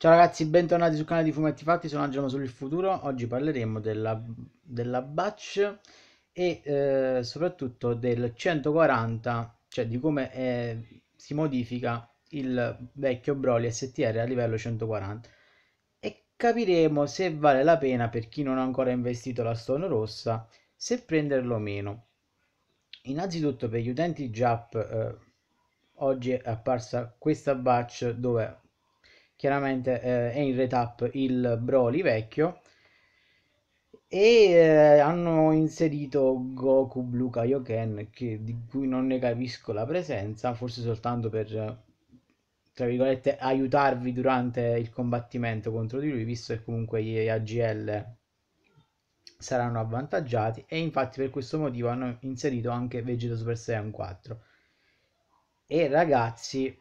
Ciao ragazzi, bentornati sul canale di Fumetti Fatti, sono Angelo sul futuro. Oggi parleremo della, della batch e eh, soprattutto del 140, cioè di come eh, si modifica il vecchio Broly STR a livello 140 e capiremo se vale la pena per chi non ha ancora investito la Stone Rossa, se prenderlo o meno. Innanzitutto per gli utenti JAP eh, oggi è apparsa questa batch dove chiaramente eh, è in retap il Broly vecchio. E eh, hanno inserito Goku Blue Kaioken che, di cui non ne capisco la presenza forse soltanto per tra virgolette aiutarvi durante il combattimento contro di lui visto che comunque gli AGL saranno avvantaggiati. E infatti per questo motivo hanno inserito anche Vegeta Super Saiyan 4 e ragazzi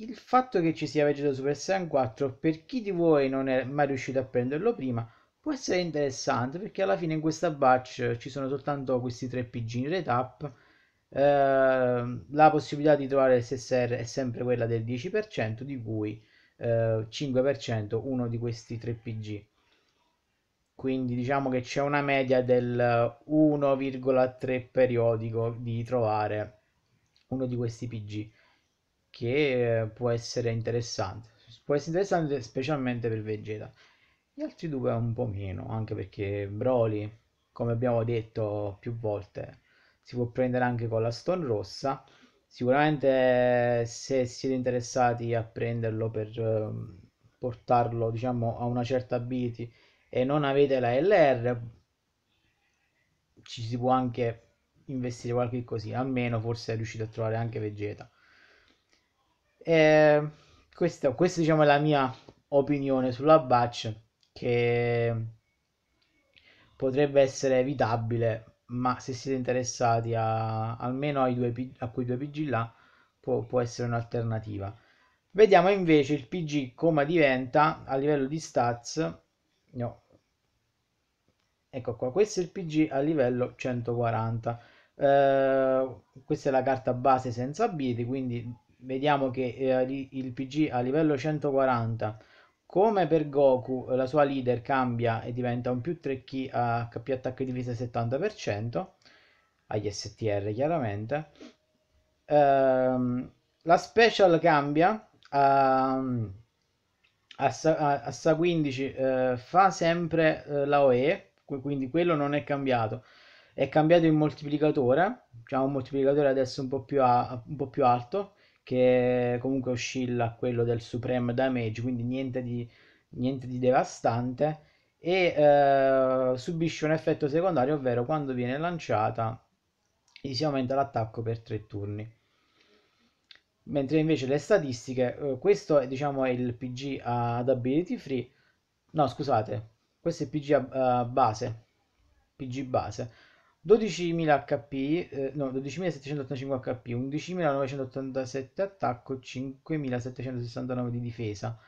il fatto che ci sia Vegeta Super Saiyan 4 per chi di voi non è mai riuscito a prenderlo prima può essere interessante perché alla fine in questa batch ci sono soltanto questi 3 PG in retap eh, la possibilità di trovare SSR è sempre quella del 10% di cui eh, 5% uno di questi 3 PG quindi diciamo che c'è una media del 1,3 periodico di trovare uno di questi PG che eh, può essere interessante. Può essere interessante specialmente per Vegeta. Gli altri due un po' meno, anche perché Broly, come abbiamo detto più volte, si può prendere anche con la Stone rossa. Sicuramente se siete interessati a prenderlo per uh, portarlo, diciamo, a una certa ability e non avete la LR, ci si può anche investire qualche così, almeno forse è riuscito a trovare anche Vegeta. E questa, questa diciamo è la mia opinione sulla batch che potrebbe essere evitabile ma se siete interessati a, almeno ai due, a quei due PG là può, può essere un'alternativa. Vediamo invece il PG come diventa a livello di stats. No. ecco qua questo è il PG a livello 140 eh, questa è la carta base senza ability quindi vediamo che eh, il PG a livello 140 come per Goku la sua leader cambia e diventa un più 3 key a HP attacco e difesa 70% agli STR chiaramente. Ehm, la special cambia a, a, a SA 15 eh, fa sempre eh, la OE quindi quello non è cambiato. È cambiato il moltiplicatore c'è un moltiplicatore adesso un po' più, a, un po più alto che comunque oscilla a quello del Supreme Damage, quindi niente di, niente di devastante, e eh, subisce un effetto secondario, ovvero quando viene lanciata gli si aumenta l'attacco per 3 turni. Mentre invece le statistiche, eh, questo è, diciamo, è il PG ad ability free, no scusate, questo è il PG a, a base, PG base 12.000 HP, eh, no, 12.785 HP, 11.987 attacco, 5.769 di difesa.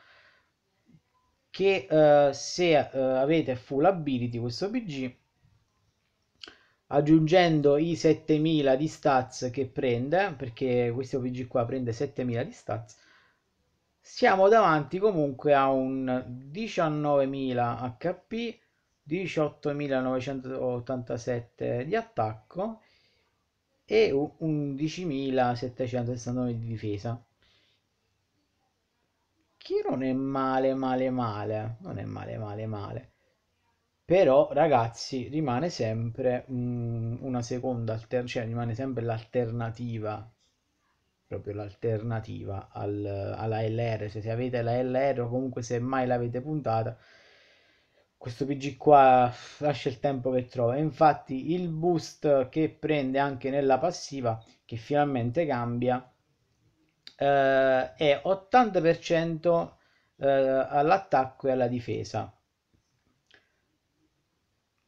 Che eh, se eh, avete full ability questo PG, aggiungendo i 7.000 di stats che prende, perché questo PG qua prende 7.000 di stats, siamo davanti comunque a un 19.000 HP 18.987 di attacco e 11.769 di difesa. Che non è male male male non è male male male. Però ragazzi rimane sempre um, una seconda cioè rimane sempre l'alternativa proprio l'alternativa al, alla LR se avete la LR o comunque se mai l'avete puntata questo PG qua lascia il tempo che trova. Infatti il boost che prende anche nella passiva che finalmente cambia eh, è 80% eh, all'attacco e alla difesa.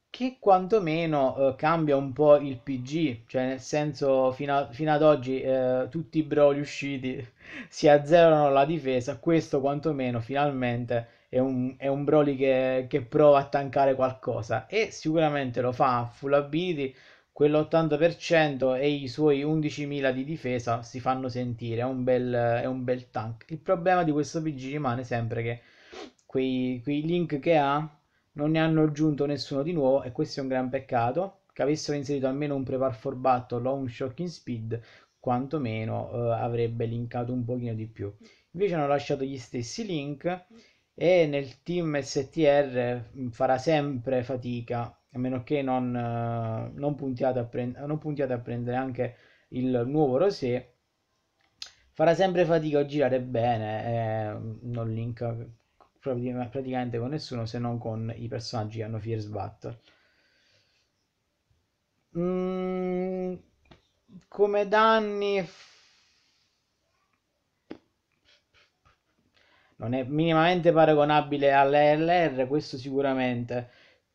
Che quantomeno eh, cambia un po' il PG, cioè nel senso fino, a, fino ad oggi eh, tutti i broli usciti si azzerano la difesa, questo quantomeno finalmente è un, è un Broly che, che, prova a tankare qualcosa e sicuramente lo fa full ability. Quell'80% e i suoi 11.000 di difesa si fanno sentire è un, bel, è un bel tank. Il problema di questo PG rimane sempre che quei, quei link che ha non ne hanno aggiunto nessuno di nuovo e questo è un gran peccato. Che avessero inserito almeno un prepare for battle o un shocking speed quantomeno eh, avrebbe linkato un pochino di più. Invece hanno lasciato gli stessi link e nel team STR mm, farà sempre fatica a meno che non, eh, non, puntiate, a prend- non puntiate a prendere anche il nuovo Rosé. Farà sempre fatica a girare bene eh, non linka praticamente con nessuno se non con i personaggi che hanno Fierce Battle mm, come danni non è minimamente paragonabile all'LR questo sicuramente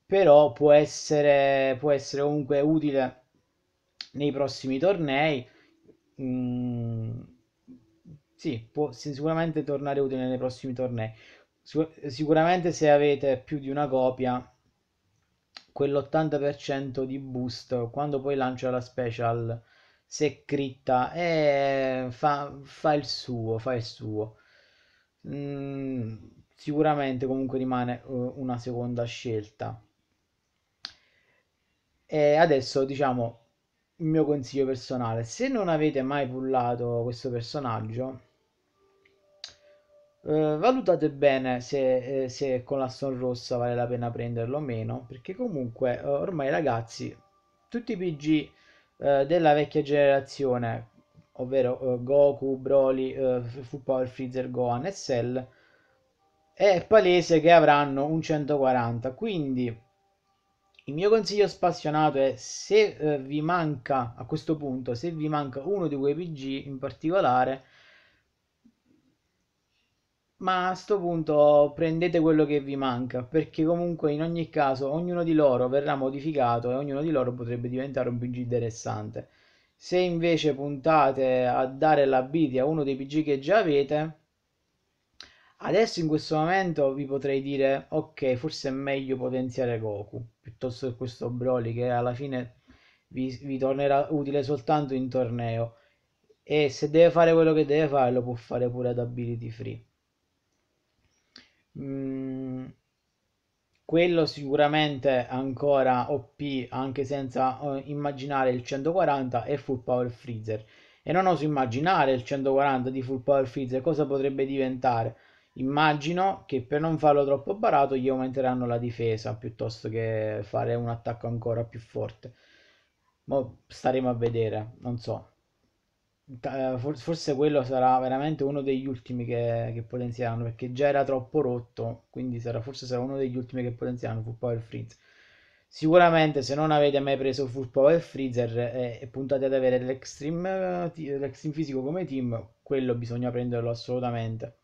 però può essere, può essere comunque utile nei prossimi tornei mm, sì, può sicuramente tornare utile nei prossimi tornei. sicuramente se avete più di una copia, quell'80% di boost quando poi lancia la special, se critta, eh, fa, fa il suo, fa il suo. Mm, sicuramente comunque rimane uh, una seconda scelta. E adesso diciamo il mio consiglio personale, se non avete mai pullato questo personaggio, eh, valutate bene se, eh, se con la Stone Rossa vale la pena prenderlo o meno, perché comunque eh, ormai ragazzi, tutti i PG eh, della vecchia generazione, ovvero eh, Goku, Broly, eh, Full Power Freezer, Gohan e Cell, è palese che avranno un 140, quindi il mio consiglio spassionato è se vi manca a questo punto, se vi manca uno di quei PG in particolare, ma a questo punto prendete quello che vi manca, perché comunque in ogni caso ognuno di loro verrà modificato e ognuno di loro potrebbe diventare un PG interessante. Se invece puntate a dare l'ability a uno dei PG che già avete, adesso in questo momento vi potrei dire ok, forse è meglio potenziare Goku piuttosto che questo Broly che alla fine vi, vi tornerà utile soltanto in torneo e se deve fare quello che deve fare lo può fare pure ad ability free. Mm, quello sicuramente ancora OP anche senza uh, immaginare il 140 e full power freezer. E non oso immaginare il 140 di full power freezer cosa potrebbe diventare? Immagino che per non farlo troppo barato gli aumenteranno la difesa piuttosto che fare un attacco ancora più forte. Ma staremo a vedere non so. eh, forse quello sarà veramente uno degli ultimi che, che potenzieranno perché già era troppo rotto quindi sarà, forse sarà uno degli ultimi che potenzieranno Full Power Freeze. Sicuramente se non avete mai preso Full Power Freezer e, e puntate ad avere l'extreme, eh, l'extreme fisico come team quello bisogna prenderlo assolutamente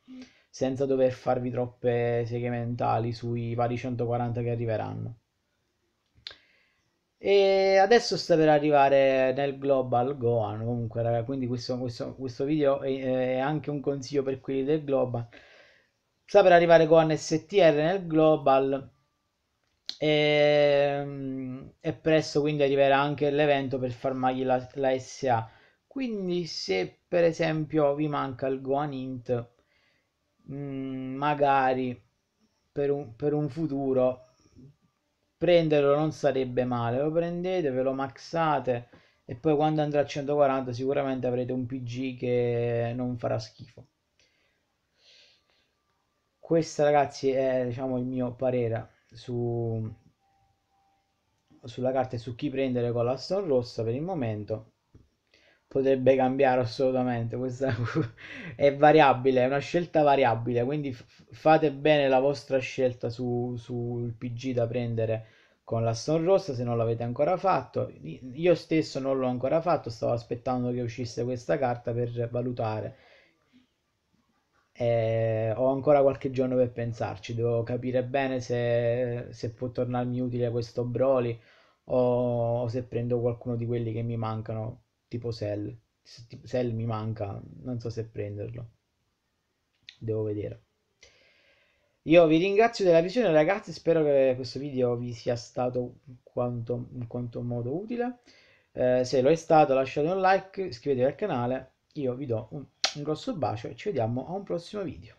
senza dover farvi troppe seghe mentali sui vari 140 che arriveranno e adesso sta per arrivare nel Global Gohan comunque raga, quindi questo, questo, questo video è, è, anche un consiglio per quelli del Global. Sta per arrivare Gohan STR nel Global. E, e presto quindi arriverà anche l'evento per farmagli la, la SA quindi se per esempio vi manca il Gohan Int mm, magari per un, per un futuro prenderlo non sarebbe male lo prendete ve lo maxate e poi quando andrà a 140 sicuramente avrete un pg che non farà schifo. Questo ragazzi è diciamo il mio parere su sulla carta e su chi prendere con la stone rossa per il momento potrebbe cambiare assolutamente questa è variabile è una scelta variabile quindi fate bene la vostra scelta su, sul pg da prendere con la stone rossa se non l'avete ancora fatto. Io stesso non l'ho ancora fatto stavo aspettando che uscisse questa carta per valutare. E ho ancora qualche giorno per pensarci devo capire bene se, se può tornarmi utile questo Broly o, o se prendo qualcuno di quelli che mi mancano tipo Cell. Cell mi manca, non so se prenderlo. Devo vedere. Io vi ringrazio della visione ragazzi, spero che questo video vi sia stato quanto, in quanto modo utile. Eh, se lo è stato lasciate un like, iscrivetevi al canale, io vi do un, un grosso bacio e ci vediamo a un prossimo video.